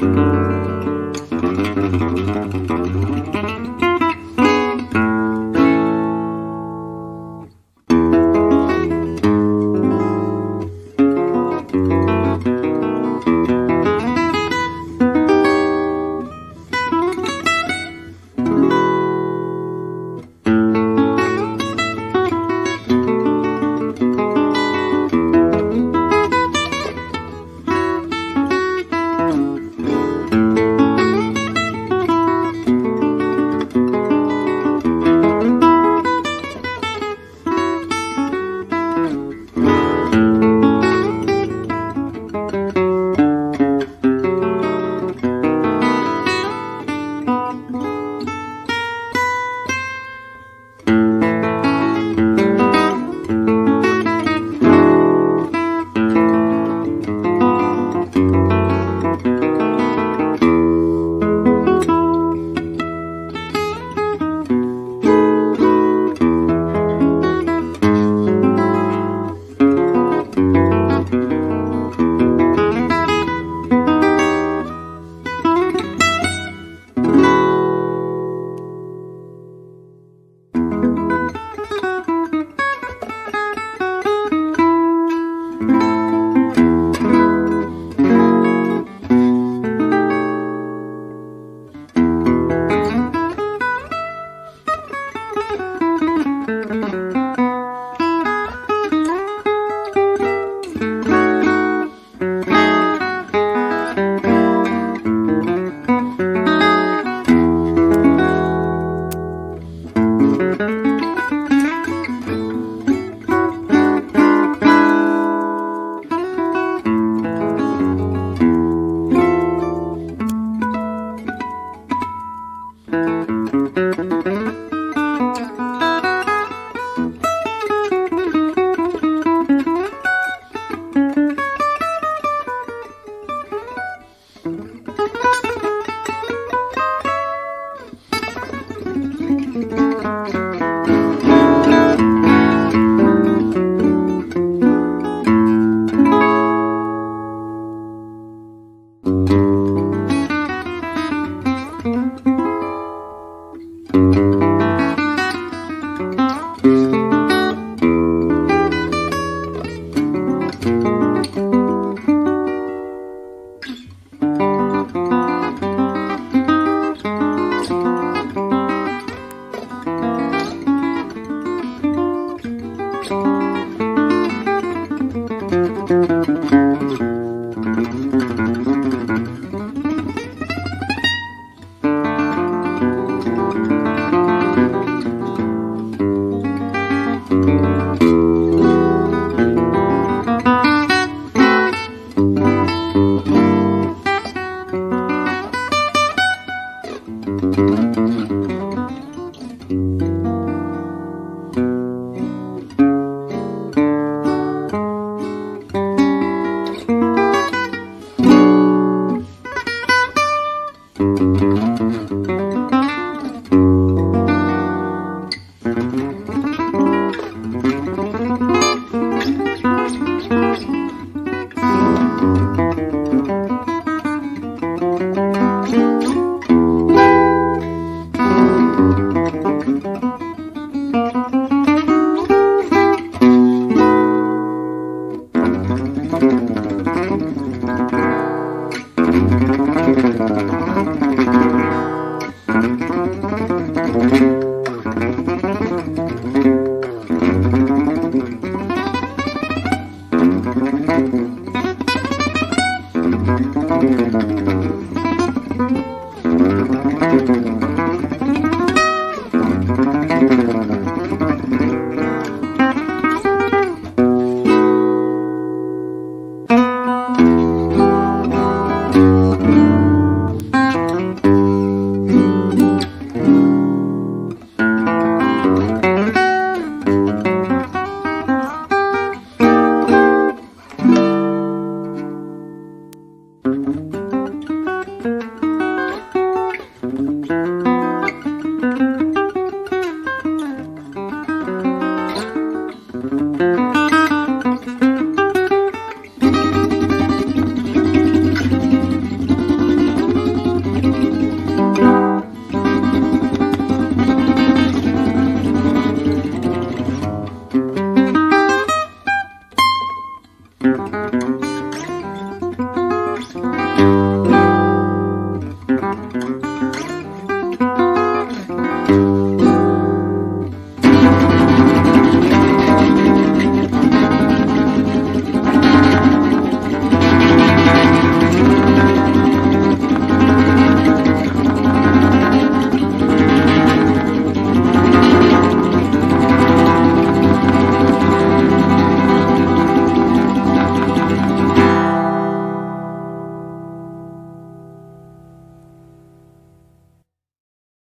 Bye. Thank